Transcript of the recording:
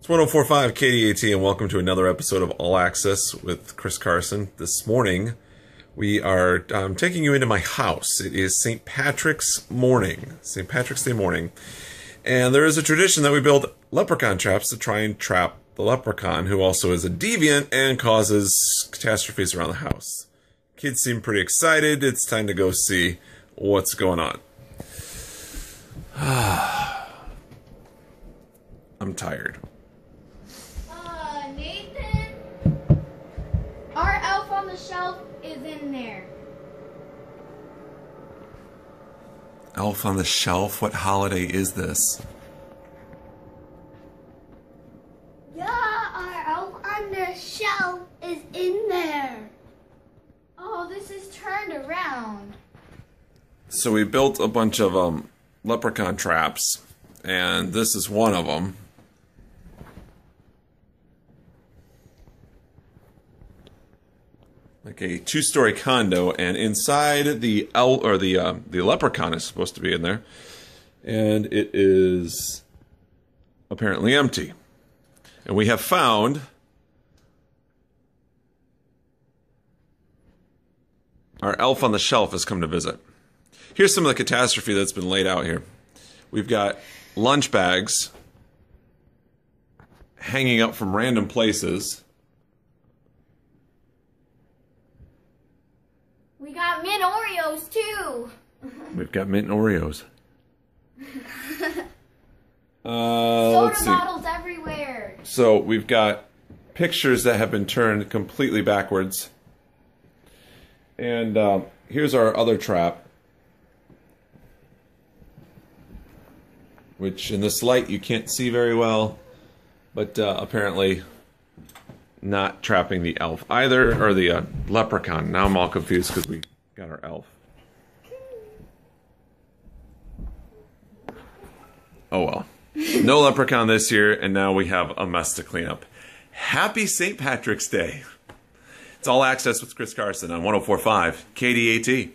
It's 1045 KDAT, and welcome to another episode of All Access with Chris Carson. This morning, we are um, taking you into my house. It is St. Patrick's morning, St. Patrick's Day morning. And there is a tradition that we build leprechaun traps to try and trap the leprechaun, who also is a deviant and causes catastrophes around the house. Kids seem pretty excited. It's time to go see what's going on. I'm tired. Shelf is in there. Elf on the Shelf? What holiday is this? Yeah, our elf on the shelf is in there. Oh, this is turned around. So we built a bunch of um, leprechaun traps, and this is one of them. Like a two-story condo, and inside the el- or the uh, the leprechaun is supposed to be in there, and it is apparently empty. And we have found our elf on the shelf has come to visit. Here's some of the catastrophe that's been laid out here. We've got lunch bags hanging up from random places. We got mint Oreos too. We've got mint Oreos. Uh, Soda let's see. bottles everywhere. So we've got pictures that have been turned completely backwards. And um, here's our other trap. Which in this light you can't see very well, but uh, apparently not trapping the elf either, or the uh, leprechaun. Now I'm all confused because we got our elf. Oh well. No leprechaun this year, and now we have a mess to clean up. Happy St. Patrick's Day. It's all access with Chris Carson on 1045 KDAT.